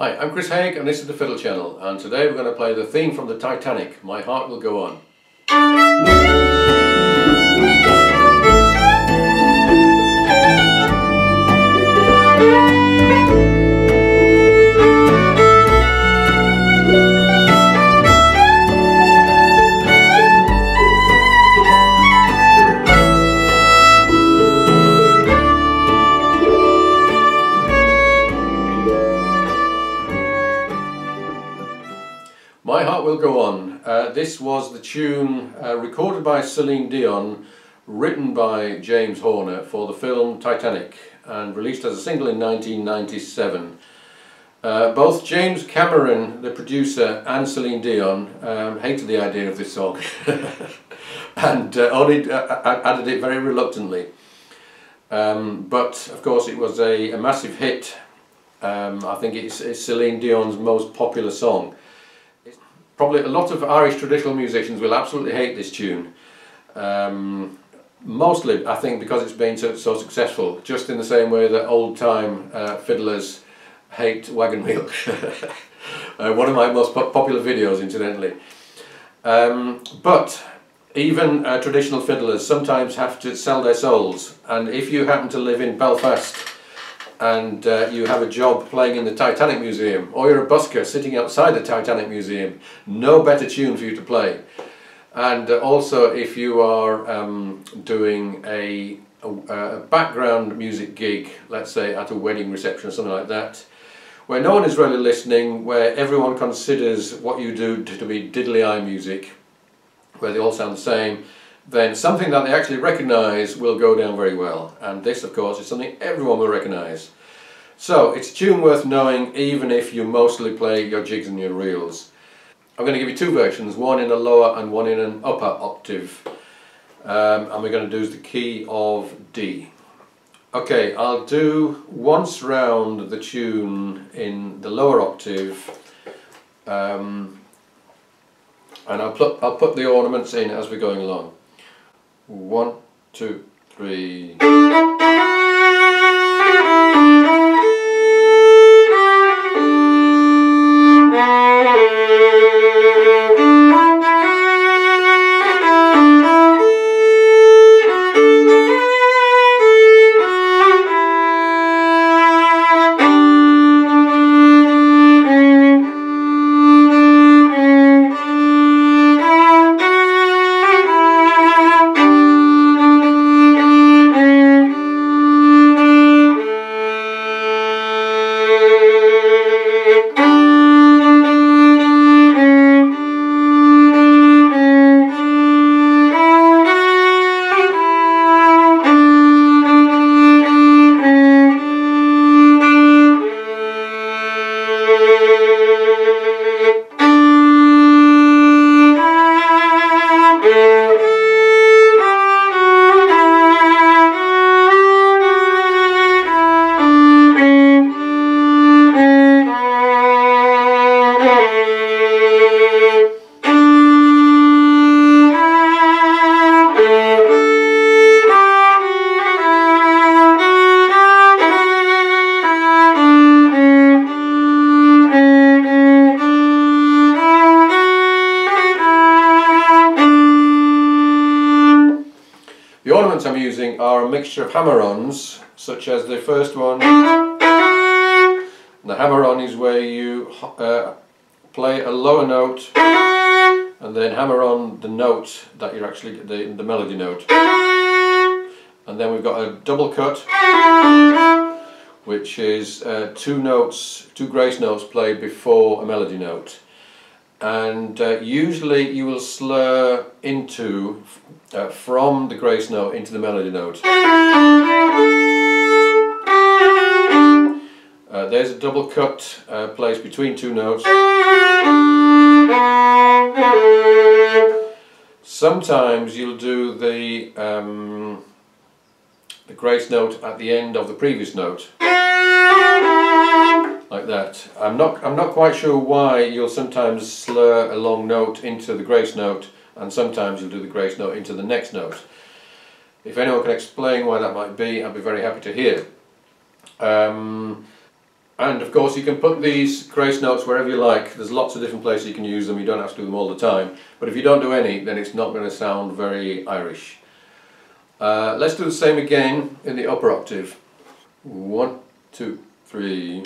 Hi, I'm Chris Haigh and this is the Fiddle Channel and today we're going to play the theme from the Titanic, My Heart Will Go On. This was the tune uh, recorded by Celine Dion, written by James Horner for the film Titanic and released as a single in 1997. Uh, both James Cameron, the producer, and Celine Dion um, hated the idea of this song and uh, only uh, added it very reluctantly. Um, but of course it was a, a massive hit. Um, I think it's, it's Celine Dion's most popular song. Probably a lot of Irish traditional musicians will absolutely hate this tune. Um, mostly, I think, because it's been so, so, successful, just in the same way that old-time uh, fiddlers hate Wagon Wheel. uh, one of my most po popular videos, incidentally. Um, but even uh, traditional fiddlers sometimes have to sell their souls, and if you happen to live in Belfast and uh, you have a job playing in the Titanic Museum, or you're a busker sitting outside the Titanic Museum, no better tune for you to play. And uh, also if you are um, doing a, a, a, background music gig, let's say at a wedding reception or something like that, where no one is really listening, where everyone considers what you do to be diddly-eye music, where they all sound the same, then something that they actually recognise will go down very well. And this, of course, is something everyone will recognise. So, it's a tune worth knowing even if you mostly play your jigs and your reels. I'm going to give you two versions, one in a lower and one in an upper octave. Um, and we're going to do the key of D. Okay, I'll do once round the tune in the lower octave um, and I'll put, I'll put the ornaments in as we're going along. One, two, three. Are a mixture of hammer-ons, such as the first one. The hammer-on is where you uh, play a lower note and then hammer on the note that you're actually, the, the melody note. And then we've got a double cut, which is uh, two notes, two grace notes played before a melody note and uh, usually you will slur into uh, from the grace note into the melody note. Uh, there's a double cut uh, placed between two notes. Sometimes you'll do the um, the grace note at the end of the previous note like that. I'm not I'm not quite sure why you'll sometimes slur a long note into the grace note and sometimes you'll do the grace note into the next note. If anyone can explain why that might be, I'd be very happy to hear. Um, And of course you can put these grace notes wherever you like. There's lots of different places you can use them. You don't have to do them all the time. But if you don't do any, then it's not going to sound very Irish. Uh, let's do the same again in the upper octave. One, two, three.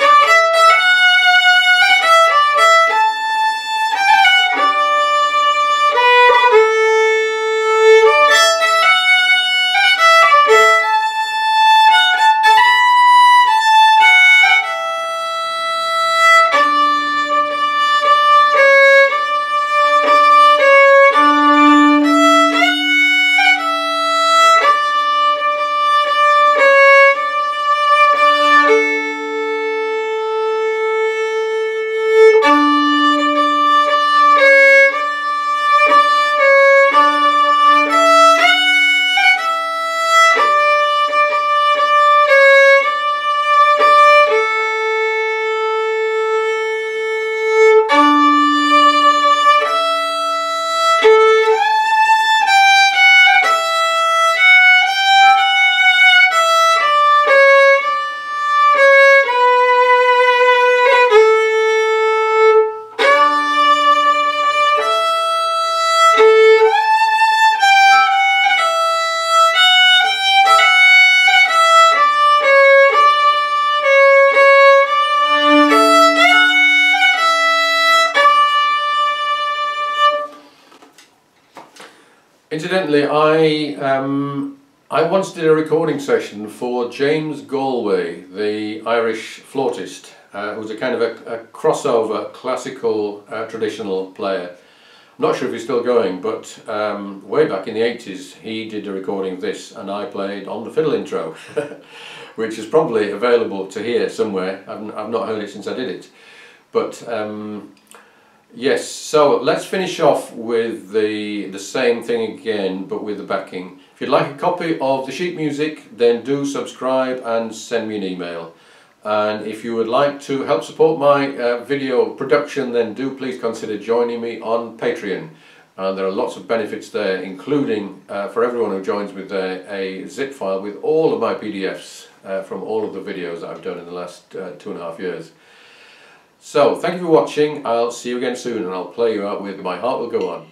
I um, I once did a recording session for James Galway, the Irish flautist, uh, who's a kind of a, a crossover classical uh, traditional player. I'm not sure if he's still going, but um, way back in the 80s he did a recording of this and I played on the fiddle intro, which is probably available to hear somewhere. I've, I've not heard it since I did it. But um, Yes, so let's finish off with the, the same thing again, but with the backing. If you'd like a copy of the sheet music, then do subscribe and send me an email. And if you would like to help support my uh, video production, then do please consider joining me on Patreon. Uh, there are lots of benefits there, including uh, for everyone who joins with a, a, zip file with all of my PDFs uh, from all of the videos that I've done in the last uh, two and a half years. So, thank you for watching. I'll see you again soon and I'll play you out with My Heart Will Go On.